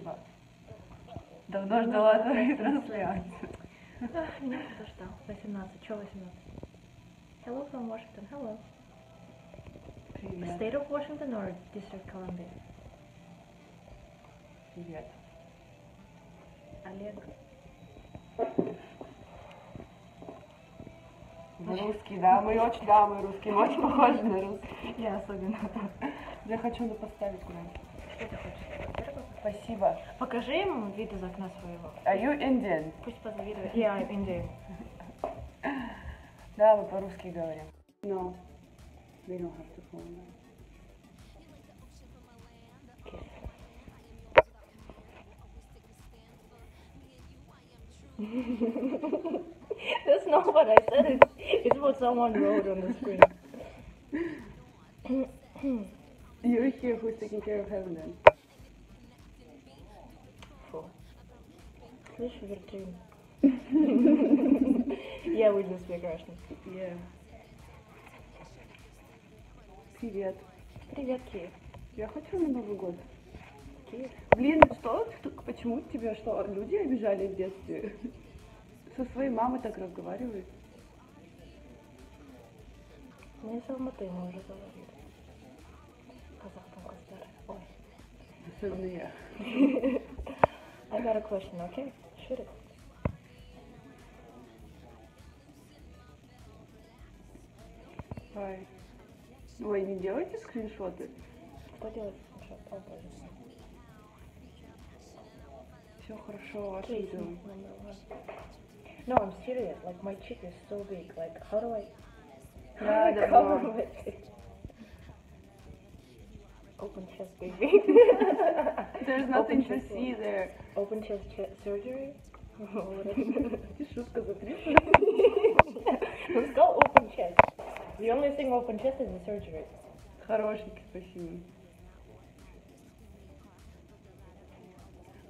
Спасибо. Давно ждала твоей трансляции. Меня кто ждал. 18. Че 18? Hello from Washington. Hello. Привет. State of Washington or District Columbia? Привет. Олег. Вы русский, да? Мы очень, да, мы русские, мы очень похожи на русских. Я особенно. Я хочу на поставить куда-нибудь. Что ты хочешь? Спасибо. Покажи ему вид из окна своего. Are you Indian? Пусть позавидует. Yeah, I'm Indian. Да, мы по-русски говорим. No, we don't have to phone. That's not what I said. It's, it's what someone wrote on the screen. You're here who's taking care of heaven then? Слышь, Вирджин. Я выйду с. Yeah. Привет. Привет, Киев. Я хочу на Новый год. Киев. Блин, что? Почему тебя что? Люди обижали в детстве? Со своей мамой так разговаривают? Мы из Алматы, мы уже там Костар. Ой. Особенно я. I got a question, okay? Shoot it. Ай. Ой, не делайте скриншоты. Что делать? Что? О, боже. Все хорошо, ваше Please, видео. No, I'm serious. Like my cheek is so big. Like how do I? How do I cover да. Open chest, baby. There's nothing to see there. Open chest ch- surgery. Шутка за 300. Let's go open chest. The only thing open chest is the surgery. Хорошенький, спасибо.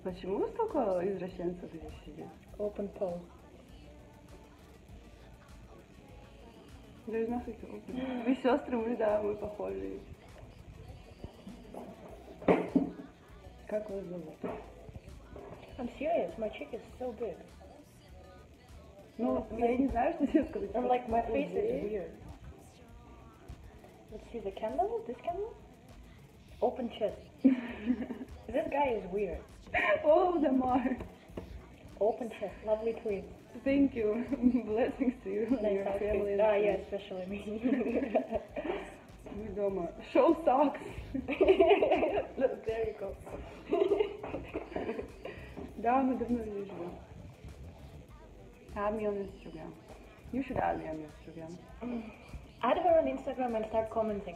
Почему столько извращенцев здесь сидит? Open pole. There's nothing to open. Вы сестры, мы, да, мы похожи. Как вас зовут? I'm serious. My cheek is so big. Ну, я не знаю, что тебе сказать. And like my face is Окей. weird. Let's see the candle. This candle. Open chest. this guy is weird. Oh, Damar. Open chest. Lovely tweet. Thank you. Blessings to you and Nice your outfit. family. and Ah, friends. yeah, especially me. Мы дома. Show socks. Look, there you go. Да, мы давно здесь живем. Add me on Instagram. You should add me on Instagram. Add her on Instagram and start commenting.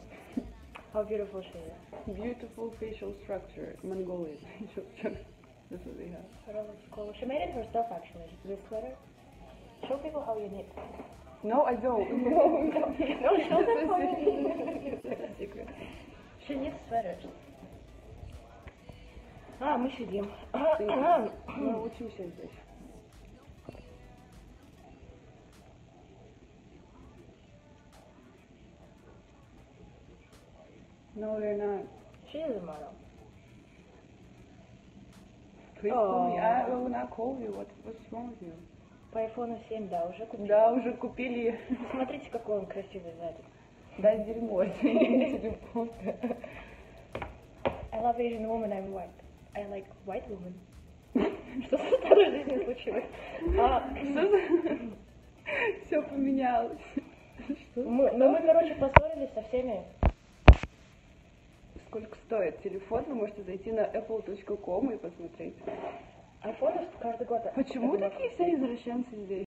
How beautiful she is. Beautiful facial structure. Mongolian facial structure. That's what they have. What else is cool? She made it herself actually. This sweater. Show people how you knit. No, I don't. no, show them how you knit. It's a secret. She knits sweaters. А, мы сидим. Мы учимся здесь. No, they're not. She is a model. Please call me. I will not call you. What, what's wrong with you? По айфону 7, да, уже купила. Да, уже купили. Смотрите, какой он красивый сзади. Да, дерьмо. Телефон. I love Asian woman, I'm white. I like white woman. Что со старой жизнью случилось? А, Все поменялось. Что? мы, ну мы, короче, поссорились со всеми. Сколько стоит телефон? Вы можете зайти на apple.com и посмотреть. Айфоны каждый год. Почему такие все извращенцы здесь?